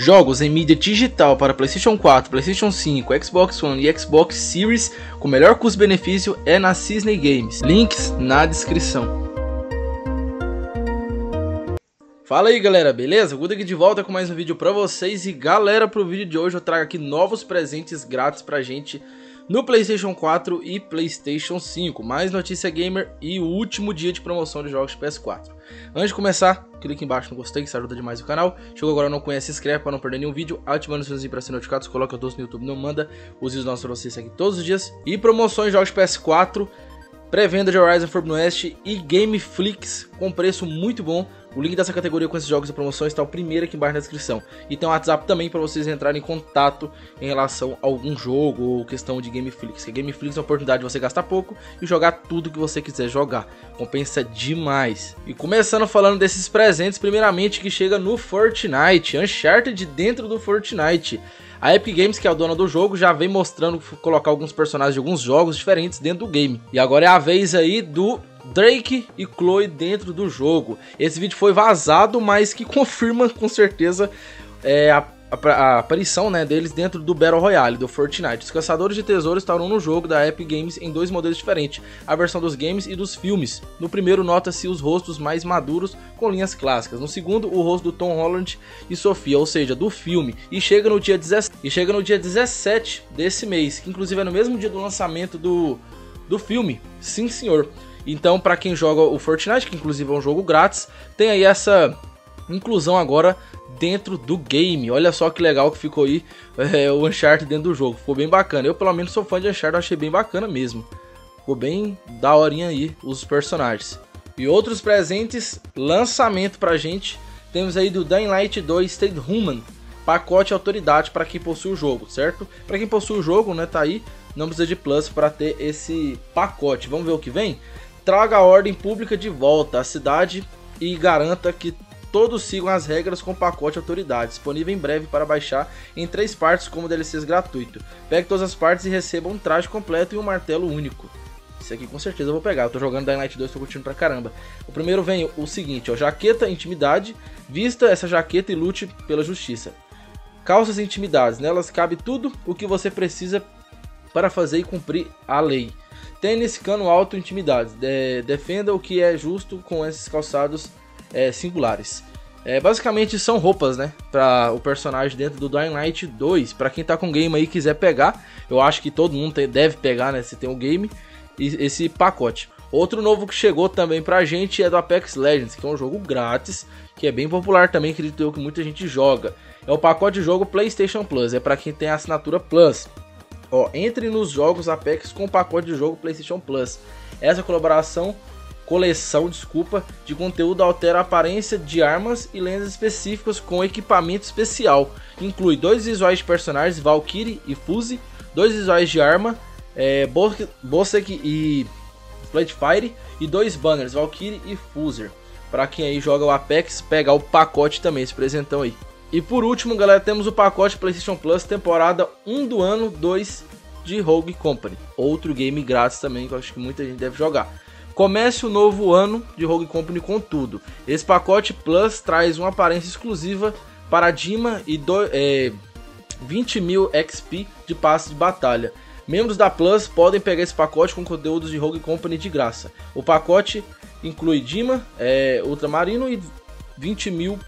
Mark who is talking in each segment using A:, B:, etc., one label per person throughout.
A: Jogos em mídia digital para PlayStation 4, PlayStation 5, Xbox One e Xbox Series com melhor custo-benefício é na Cisne Games. Links na descrição. Fala aí galera, beleza? Guda aqui de volta com mais um vídeo pra vocês e galera, pro vídeo de hoje eu trago aqui novos presentes grátis pra gente no PlayStation 4 e PlayStation 5. Mais notícia gamer e o último dia de promoção de jogos de PS4. Antes de começar, clique embaixo no gostei que isso ajuda demais o canal. Chegou agora não conhece, se inscreve para não perder nenhum vídeo. Ativando o sininho para ser notificado, coloca o doce no YouTube, não manda. Use os nossos para você seguir todos os dias. E promoções de jogos de PS4, pré-venda de Horizon Forbidden West e Gameflix com preço muito bom. O link dessa categoria com esses jogos e promoções está o primeiro aqui embaixo na descrição. E tem um WhatsApp também para vocês entrarem em contato em relação a algum jogo ou questão de Gameflix. Que Gameflix é uma oportunidade de você gastar pouco e jogar tudo que você quiser jogar. Compensa demais. E começando falando desses presentes, primeiramente que chega no Fortnite, Uncharted dentro do Fortnite. A Epic Games, que é a dona do jogo, já vem mostrando colocar alguns personagens de alguns jogos diferentes dentro do game. E agora é a vez aí do Drake e Chloe dentro do jogo. Esse vídeo foi vazado, mas que confirma com certeza é, a, a, aparição né, deles dentro do Battle Royale, do Fortnite. Os caçadores de tesouros estarão no jogo da Epic Games em dois modelos diferentes, a versão dos games e dos filmes. No primeiro, nota-se os rostos mais maduros com linhas clássicas. No segundo, o rosto do Tom Holland e Sofia, ou seja, do filme. E chega no dia, 17, e chega no dia 17 desse mês, que inclusive é no mesmo dia do lançamento do, do filme. Sim, senhor. Então, para quem joga o Fortnite, que inclusive é um jogo grátis, tem aí essa inclusão agora dentro do game. Olha só que legal que ficou aí é, o Uncharted dentro do jogo. Ficou bem bacana. Eu, pelo menos, sou fã de Uncharted, achei bem bacana mesmo. Ficou bem daorinha aí os personagens. E outros presentes, lançamento pra gente. Temos aí do Dying Light 2 Stay Human, pacote autoridade para quem possui o jogo, certo? Para quem possui o jogo, né, tá aí, não precisa de plus para ter esse pacote. Vamos ver o que vem? Traga a ordem pública de volta à cidade e garanta que todos sigam as regras com pacote autoridade, disponível em breve para baixar em três partes como DLCs gratuito. Pegue todas as partes e receba um traje completo e um martelo único. Isso aqui com certeza eu vou pegar. Eu tô jogando Dying Light 2, tô curtindo pra caramba. O primeiro vem o seguinte, ó, jaqueta intimidade, vista essa jaqueta e lute pela justiça. Calças intimidades, nelas cabe tudo o que você precisa para fazer e cumprir a lei. Tênis cano alto intimidades. De, defenda o que é justo com esses calçados é, singulares. É, basicamente são roupas, né? Para o personagem dentro do Dying Light 2. Para quem tá com o game aí e quiser pegar, eu acho que todo mundo tem, deve pegar, né? Se tem o um game, esse pacote. Outro novo que chegou também pra gente é do Apex Legends, que é um jogo grátis, que é bem popular também, acredito eu que muita gente joga. É o pacote de jogo PlayStation Plus, é para quem tem a assinatura Plus. Ó, entre nos jogos Apex com o pacote de jogo PlayStation Plus. Essa colaboração, coleção, desculpa, de conteúdo altera a aparência de armas e lendas específicas com equipamento especial. Inclui dois visuais de personagens, Valkyrie e Fuse, dois visuais de arma, é, Bosek e Flatfire e dois banners, Valkyrie e Fuser. Para quem aí joga o Apex, pegar o pacote também, esse presentão aí. E por último, galera, temos o pacote PlayStation Plus temporada 1 do ano 2 de Rogue Company. Outro game grátis também que eu acho que muita gente deve jogar. Comece o novo ano de Rogue Company com tudo. Esse pacote Plus traz uma aparência exclusiva para Dima e do, é, 20 mil XP de passe de batalha. Membros da Plus podem pegar esse pacote com conteúdos de Rogue Company de graça. O pacote inclui Dima, é, Ultramarino e 20 mil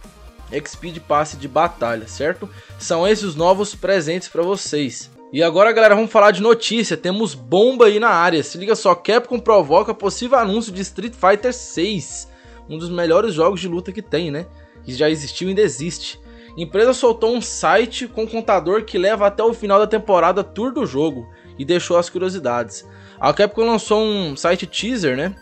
A: XP de passe de batalha, certo? São esses os novos presentes para vocês. E agora, galera, vamos falar de notícia. Temos bomba aí na área. Se liga só, Capcom provoca possível anúncio de Street Fighter 6, um dos melhores jogos de luta que tem, né? Que já existiu e ainda existe. A empresa soltou um site com contador que leva até o final da temporada tour do jogo e deixou as curiosidades. A Capcom lançou um site teaser, né?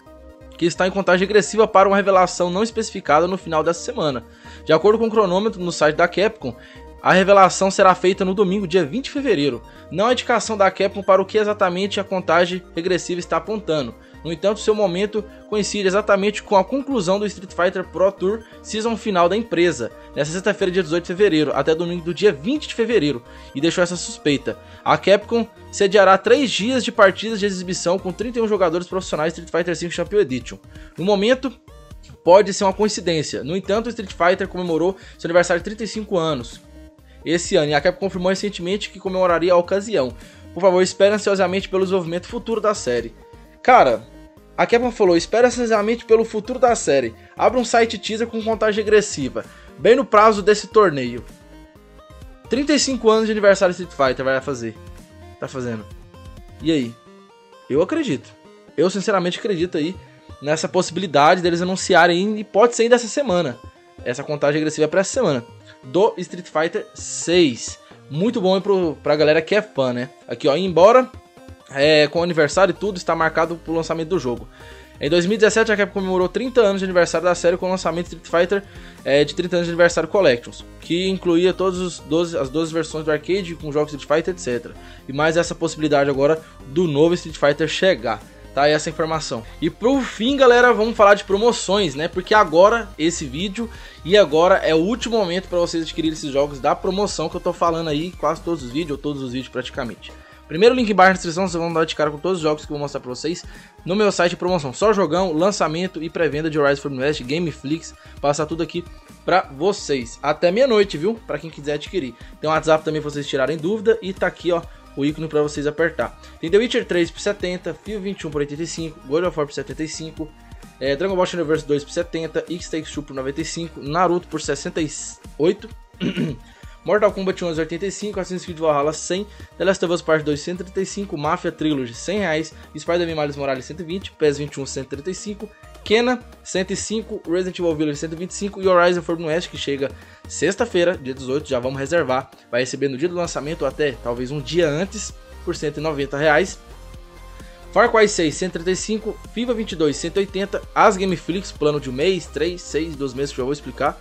A: Que está em contagem regressiva para uma revelação não especificada no final dessa semana. De acordo com o cronômetro no site da Capcom, a revelação será feita no domingo, dia 20 de fevereiro. Não há indicação da Capcom para o que exatamente a contagem regressiva está apontando. No entanto, seu momento coincide exatamente com a conclusão do Street Fighter Pro Tour Season final da empresa, nesta sexta-feira, dia 18 de fevereiro, até domingo do dia 20 de fevereiro, e deixou essa suspeita. A Capcom sediará três dias de partidas de exibição com 31 jogadores profissionais Street Fighter V Champion Edition. No momento, pode ser uma coincidência. No entanto, o Street Fighter comemorou seu aniversário de 35 anos, esse ano. E a Capcom confirmou recentemente que comemoraria a ocasião. Por favor, espere ansiosamente pelo desenvolvimento futuro da série. Cara, a Capcom falou, espere ansiosamente pelo futuro da série. Abra um site teaser com contagem regressiva, bem no prazo desse torneio. 35 anos de aniversário Street Fighter vai fazer. Tá fazendo. E aí? Eu acredito. Eu sinceramente acredito aí nessa possibilidade deles anunciarem, e pode ser ainda essa semana, essa contagem agressiva para essa semana, do Street Fighter 6. Muito bom pro, pra galera que é fã, né? Aqui, ó, embora é, com o aniversário e tudo, está marcado pro lançamento do jogo. Em 2017, a Capcom comemorou 30 anos de aniversário da série com o lançamento de Street Fighter é, de 30 anos de aniversário Collections, que incluía todas os 12, as 12 versões do arcade com jogos Street Fighter, etc. E mais essa possibilidade agora do novo Street Fighter chegar. Tá aí essa informação. E pro fim, galera, vamos falar de promoções, né? Porque agora esse vídeo e agora é o último momento para vocês adquirirem esses jogos da promoção que eu tô falando aí, quase todos os vídeos, ou todos os vídeos praticamente. Primeiro link embaixo na descrição, vocês vão dar de cara com todos os jogos que eu vou mostrar pra vocês no meu site de promoção. Só jogão, lançamento e pré-venda de Horizon Forbidden West, Gameflix, passar tudo aqui pra vocês. Até meia-noite, viu? Pra quem quiser adquirir. Tem um WhatsApp também pra vocês tirarem dúvida e tá aqui, ó, o ícone para vocês apertar. Tem The Witcher 3 por 70, Fio 21 por 85, God of War por 75, é, Dragon Ball Universe 2 por 70, X-Takes 2 por 95, Naruto por 68, Mortal Kombat 11 85, Assassin's Creed Valhalla 100, The Last of Us Part 2 135, Mafia Trilogy 100 reais, Spider-Man Miles Morales 120, PES 21 135, Kena 105, Resident Evil Village 125 e Horizon Forbidden West que chega sexta-feira, dia 18, já vamos reservar, vai receber no dia do lançamento até talvez um dia antes por 190 reais. Far Cry 6, 135, FIFA 22, 180, as Gameflix, plano de um mês, 3, 6, 2 meses que eu vou explicar.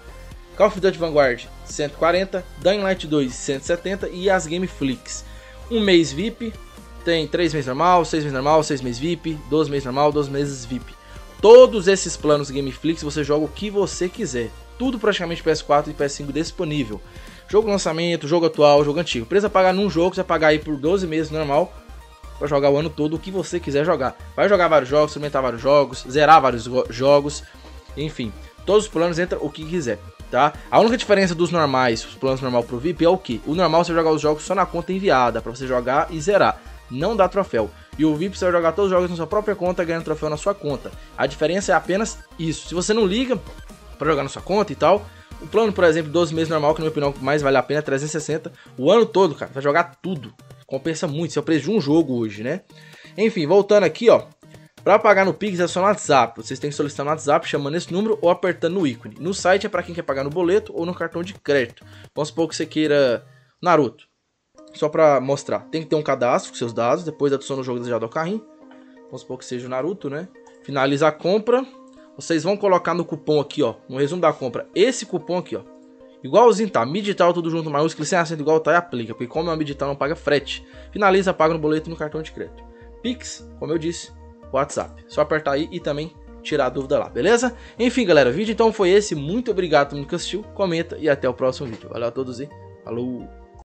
A: Call of Duty Vanguard 140, Dying Light 2 170 e as Gameflix. Um mês VIP, tem 3 meses normal, 6 meses normal, 6 meses VIP, 12 meses normal, 12 meses VIP. Todos esses planos Gameflix você joga o que você quiser. Tudo praticamente PS4 e PS5 disponível. Jogo lançamento, jogo atual, jogo antigo. Precisa pagar num jogo, você vai pagar aí por 12 meses normal para jogar o ano todo o que você quiser jogar. Vai jogar vários jogos, experimentar vários jogos, zerar vários jogos, enfim. Todos os planos entra o que quiser tá? A única diferença dos normais, os planos normal pro VIP é o que? O normal você jogar os jogos só na conta enviada, para você jogar e zerar, não dá troféu. E o VIP você vai jogar todos os jogos na sua própria conta, ganhando troféu na sua conta. A diferença é apenas isso. Se você não liga para jogar na sua conta e tal, o plano, por exemplo, 12 meses normal, que na minha opinião mais vale a pena, é 360. O ano todo, cara, vai jogar tudo. Compensa muito, se é o preço de um jogo hoje, né? Enfim, voltando aqui, ó. Para pagar no Pix é só no WhatsApp. Vocês têm que solicitar no WhatsApp chamando esse número ou apertando no ícone. No site é para quem quer pagar no boleto ou no cartão de crédito. Vamos supor que você queira Naruto. Só para mostrar. Tem que ter um cadastro com seus dados. Depois adiciona o jogo desejado ao carrinho. Vamos supor que seja o Naruto, né? Finaliza a compra. Vocês vão colocar no cupom aqui, ó. No resumo da compra. Esse cupom aqui, ó. Igualzinho tá, Midital tudo junto, maiúsculo, sem acento igual tá e aplica, porque como é uma Midital não paga frete. Finaliza, paga no boleto e no cartão de crédito. Pix, como eu disse, WhatsApp. Só apertar aí e também tirar a dúvida lá, beleza? Enfim, galera, o vídeo então foi esse. Muito obrigado por que assistiu, comenta e até o próximo vídeo. Valeu a todos e falou!